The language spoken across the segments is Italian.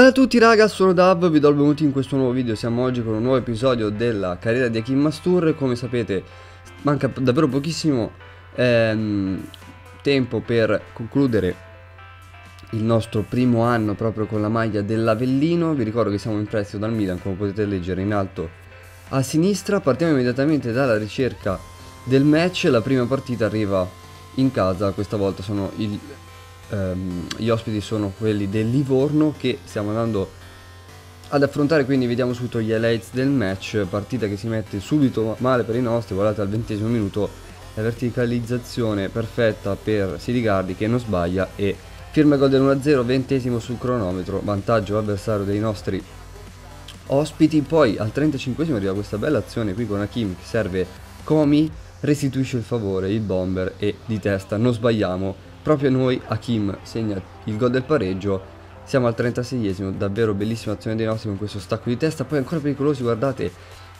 a tutti raga, sono Dab, vi do il benvenuto in questo nuovo video, siamo oggi con un nuovo episodio della carriera di Akim Mastur Come sapete manca davvero pochissimo ehm, tempo per concludere il nostro primo anno proprio con la maglia dell'Avellino. Vi ricordo che siamo in prestito dal Milan, come potete leggere in alto a sinistra. Partiamo immediatamente dalla ricerca del match, la prima partita arriva in casa, questa volta sono il ehm, gli ospiti sono quelli del Livorno che stiamo andando ad affrontare quindi vediamo subito gli highlights del match. Partita che si mette subito male per i nostri guardate al ventesimo minuto. La verticalizzazione perfetta per Sirigardi che non sbaglia e firma gol del 1-0 ventesimo sul cronometro. Vantaggio avversario dei nostri ospiti. Poi al 35 arriva questa bella azione qui con Hakim che serve Komi restituisce il favore il bomber e di testa non sbagliamo proprio noi Hakim segna il gol del pareggio. Siamo al 36esimo davvero bellissima azione dei nostri con questo stacco di testa poi ancora pericolosi guardate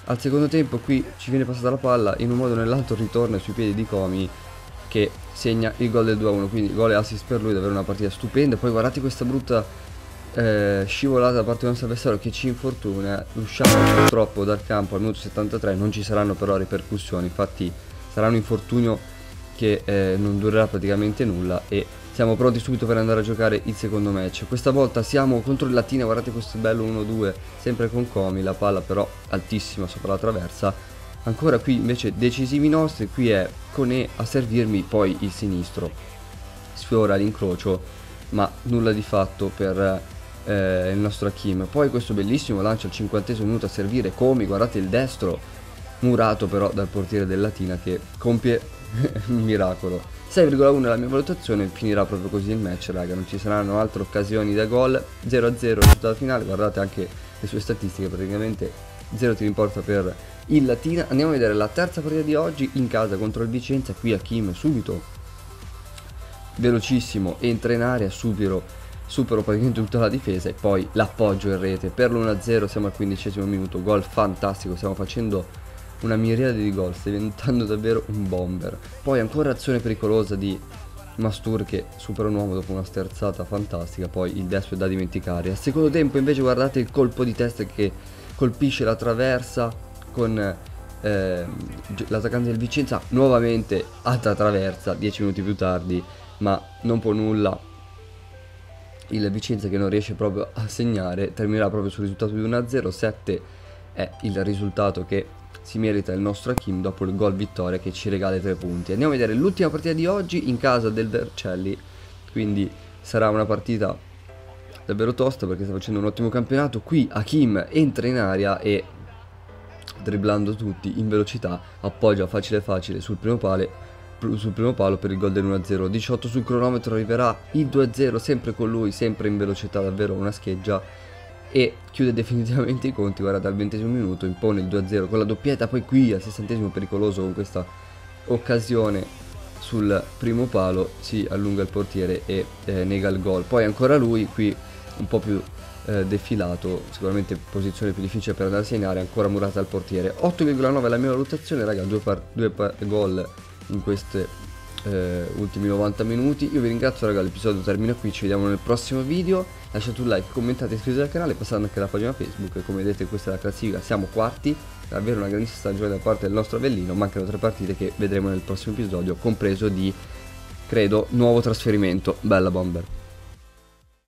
al secondo tempo qui ci viene passata la palla in un modo o nell'altro ritorna sui piedi di Comi che segna il gol del 2-1 quindi gol e assist per lui davvero una partita stupenda. Poi guardate questa brutta eh, scivolata da parte del nostro avversario che ci infortuna. Usciamo purtroppo dal campo al minuto 73 non ci saranno però ripercussioni infatti sarà un infortunio che eh, non durerà praticamente nulla e siamo pronti subito per andare a giocare il secondo match. Questa volta siamo contro il Latina guardate questo bello 1-2 sempre con Comi la palla però altissima sopra la traversa. Ancora qui invece decisivi nostri qui è Cone a servirmi poi il sinistro. Sfiora l'incrocio ma nulla di fatto per eh, il nostro Hakim. Poi questo bellissimo lancio al 50 minuto a servire Comi guardate il destro murato però dal portiere del Latina che compie un miracolo. 6,1 è la mia valutazione finirà proprio così il match raga non ci saranno altre occasioni da gol. 0 a 0 risultato finale guardate anche le sue statistiche praticamente 0 tiri in per il Latina. Andiamo a vedere la terza partita di oggi in casa contro il Vicenza qui a Kim subito velocissimo entra in area supero supero praticamente tutta la difesa e poi l'appoggio in rete. Per l'1-0 siamo al quindicesimo minuto gol fantastico stiamo facendo una miriade di gol, sta diventando davvero un bomber. Poi ancora azione pericolosa di Mastur che supera un uomo dopo una sterzata fantastica, poi il destro è da dimenticare. Al secondo tempo invece guardate il colpo di testa che colpisce la traversa con eh, l'attaccante del Vicenza nuovamente altra traversa, 10 minuti più tardi, ma non può nulla. Il Vicenza che non riesce proprio a segnare terminerà proprio sul risultato di 1-0, 7 è il risultato che si merita il nostro Hakim dopo il gol vittoria che ci regala i tre punti. Andiamo a vedere l'ultima partita di oggi in casa del Vercelli, quindi sarà una partita davvero tosta perché sta facendo un ottimo campionato. Qui Hakim entra in aria e dribblando tutti in velocità appoggia facile facile sul primo palo sul primo palo per il gol del 1-0 18 sul cronometro arriverà il 2-0 sempre con lui sempre in velocità davvero una scheggia e chiude definitivamente i conti, guarda dal ventesimo minuto impone il 2-0 con la doppietta, poi qui al sessantesimo pericoloso con questa occasione sul primo palo si allunga il portiere e eh, nega il gol, poi ancora lui qui un po' più eh, defilato, sicuramente posizione più difficile per andare a segnare, ancora murata al portiere, 8,9 la mia valutazione raga, due, due gol in queste eh, ultimi 90 minuti. Io vi ringrazio raga l'episodio termina qui ci vediamo nel prossimo video. Lasciate un like commentate iscrivetevi al canale passate anche alla pagina facebook. Come vedete questa è la classifica siamo quarti. Davvero una grandissima stagione da parte del nostro Avellino mancano tre partite che vedremo nel prossimo episodio compreso di credo nuovo trasferimento. Bella bomber